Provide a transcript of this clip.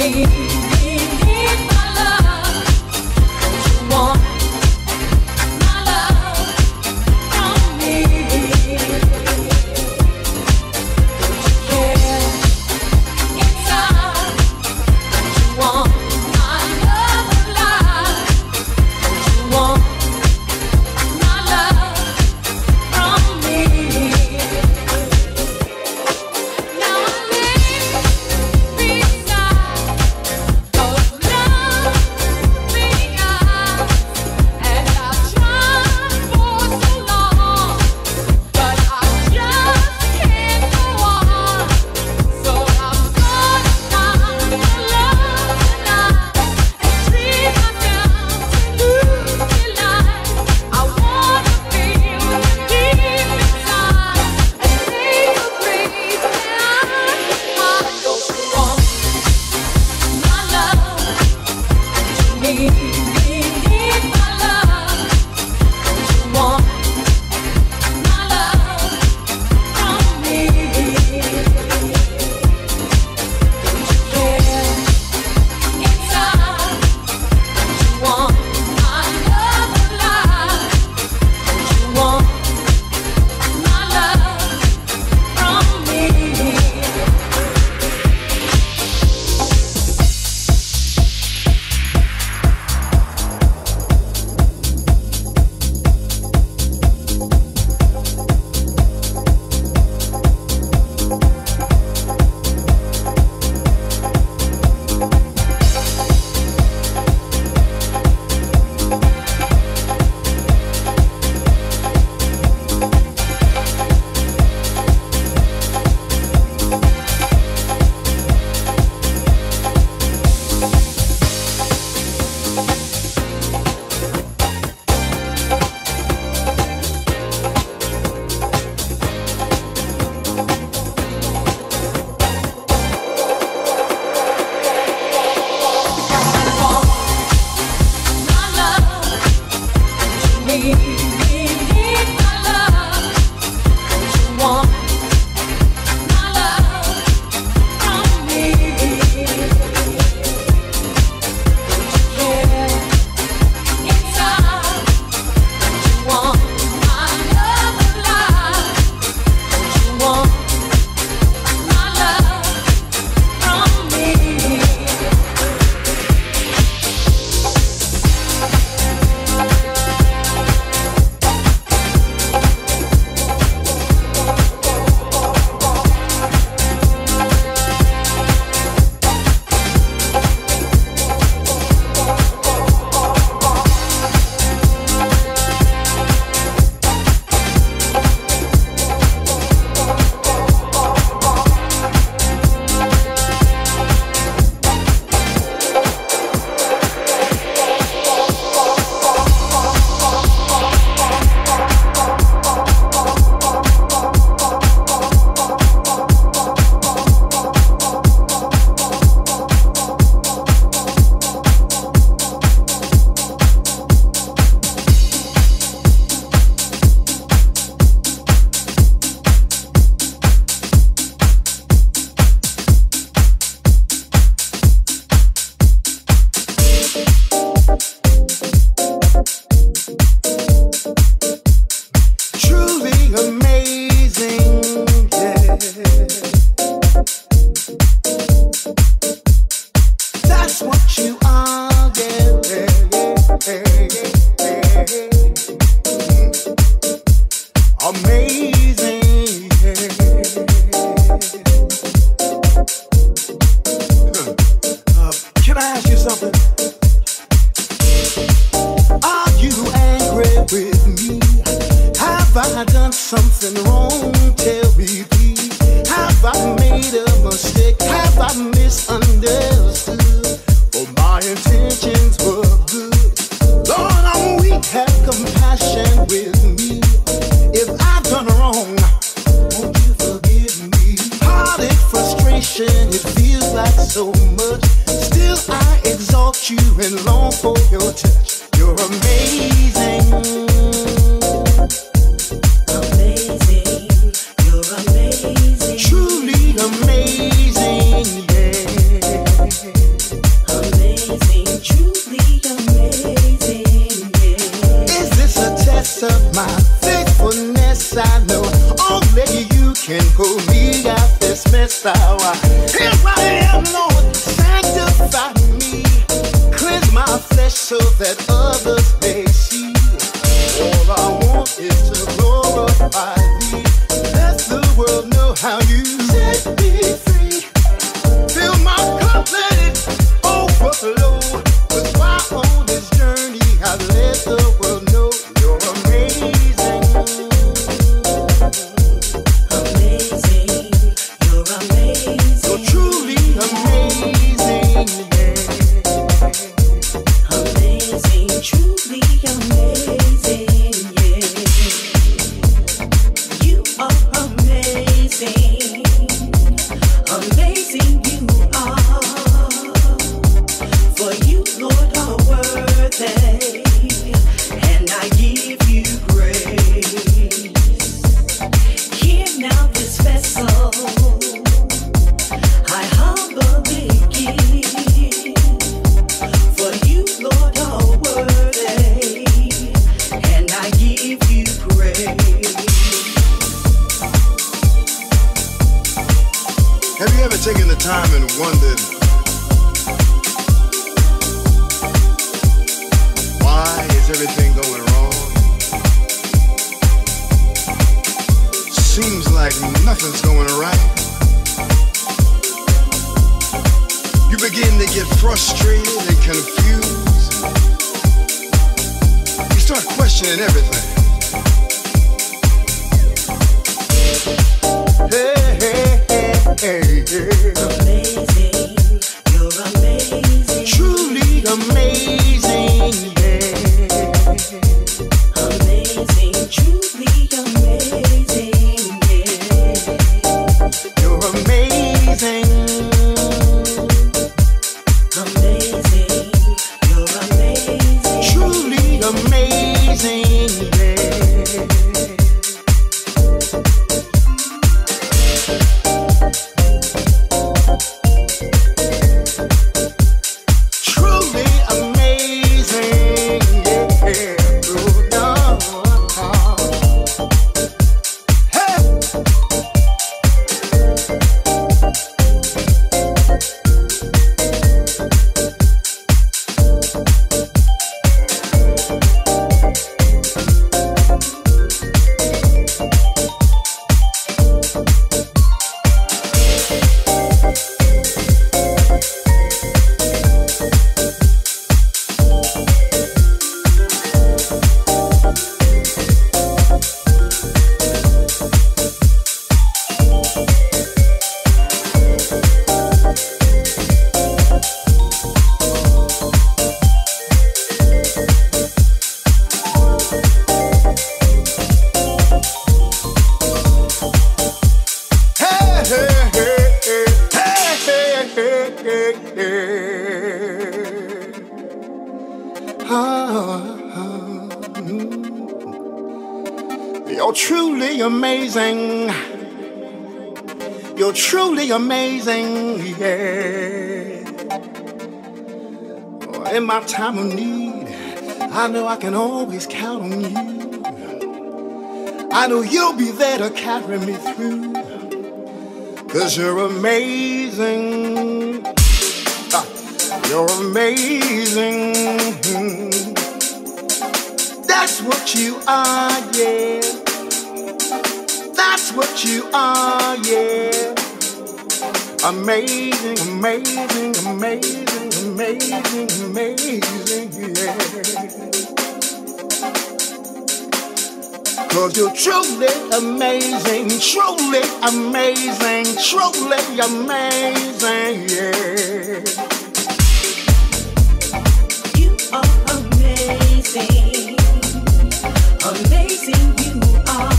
amazing, time can always count on you. I know you'll be there to carry me through. Cause you're amazing. You're amazing. That's what you are, yeah. That's what you are, yeah. Amazing, amazing, amazing amazing, amazing, yeah. Cause you're truly amazing, truly amazing, truly amazing, yeah. You are amazing, amazing you are.